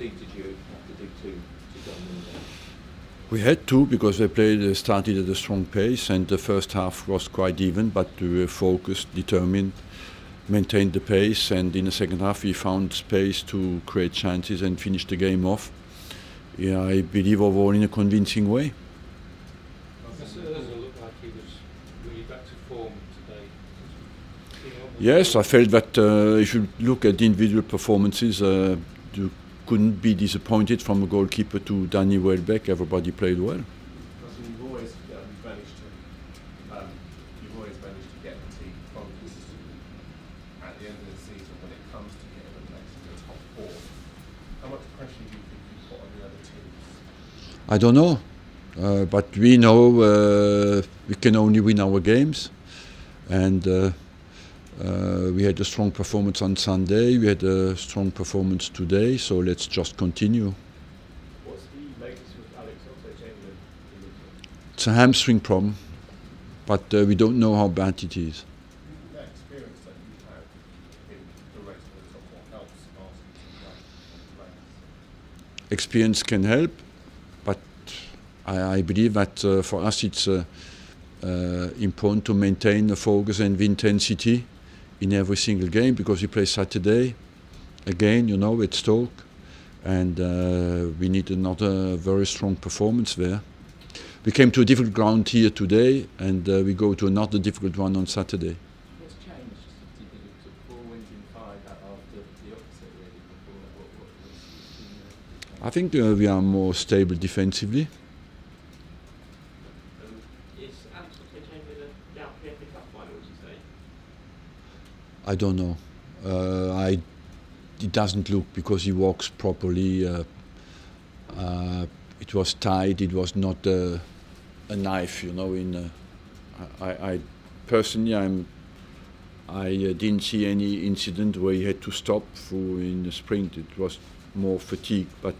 deep did you have to dig to to go and win the game? We had to because they played uh, started at a strong pace, and the first half was quite even. But we were focused, determined, maintained the pace, and in the second half we found space to create chances and finish the game off. Yeah, I believe overall in a convincing way. Doesn't doesn't look like he was really back to form today. Yes, I felt that uh, if you look at the individual performances, uh, you couldn't be disappointed from a goalkeeper to Danny Welbeck. Everybody played well. You've always um, managed to um, you've always managed to get the team from at the end of the season when it comes to getting a place in the top four. How much pressure do you think you put on the other teams? I don't know, uh, but we know uh, we can only win our games, and uh, uh, we had a strong performance on Sunday. We had a strong performance today, so let's just continue. What's the latest with Alex? It's a hamstring problem, but uh, we don't know how bad it is. Experience that you have in the race for the top four helps Arsenal to run and play. experience can help, but I, I believe that uh, for us it's uh, uh, important to maintain the focus and the intensity in every single game because we play Saturday again, you know, at Stoke, and uh, we need another very strong performance there. We came to a difficult ground here today, and uh, we go to another difficult one on Saturday. What's changed? Do you took four wins in five after the opposite really before that? What, what was been, I think uh, we are more stable defensively. um, Is Alex Oxlade-Chamberlain out for the FA Cup final, would you say? I don't know. Uh, I, it doesn't look because he walks properly. Uh, uh, it was tight. It was not uh, a knife, you know. In uh, I, personally, I'm. I uh, didn't see any incident where he had to stop in the sprint. It was more fatigue, but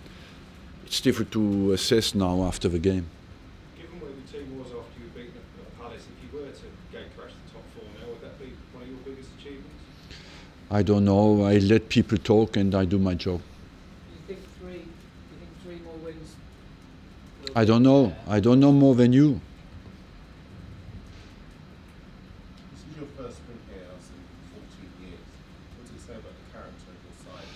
it's difficult to assess now after the game. Given where the team was after you beat Palace, if you were to gate crash the top four now, would that be one of your biggest achievements? I don't know. I let people talk and I do my job. Do you think three? Do you think three more wins? I don't know. I don't know more than you. This is your first sprint here in 14 years. What does it say about the character of your side?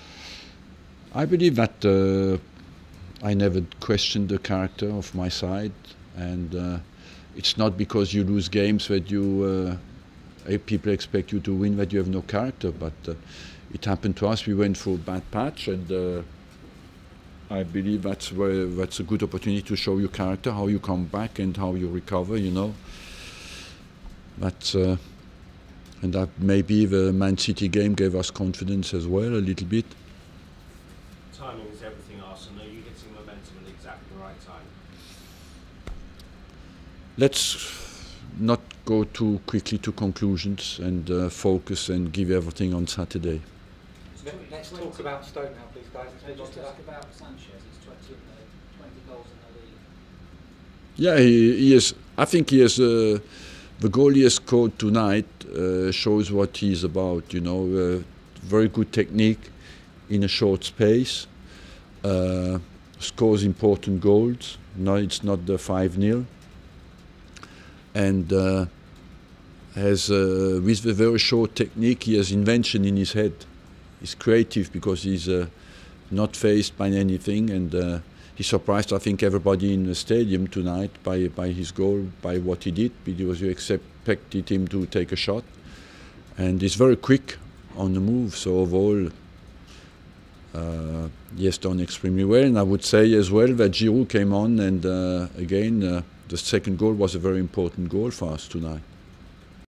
I believe that uh, I never questioned the character of my side, and uh, it's not because you lose games that you uh, people expect you to win that you have no character. But uh, it happened to us. We went through a bad patch, and uh, I believe that's where that's a good opportunity to show your character, how you come back, and how you recover. You know. But uh, and that maybe the Man City game gave us confidence as well a little bit. Timing is everything, Arsenal. Are you hitting momentum at exactly the right time? let's not go too quickly to conclusions and uh, focus and give everything on Saturday. Let- Let's talk about Stoke now, please, guys. Let's move on to ask that. about Sanchez? It's 20, uh, 20 goals in the league. Yeah, he, he is. I think he is. Uh, the goal he has scored tonight uh, shows what he's about. You know, uh, very good technique in a short space. Uh, scores important goals. No, it's not the five 0 and uh, has uh, with a very short technique he has invention in his head. He's creative because he's uh, not faced by anything and. Uh, he surprised, I think, everybody in the stadium tonight by, by his goal, by what he did, because you expected him to take a shot. And he's very quick on the move, so overall, uh, he has done extremely well. And I would say as well that Giroud came on, and uh, again, uh, the second goal was a very important goal for us tonight.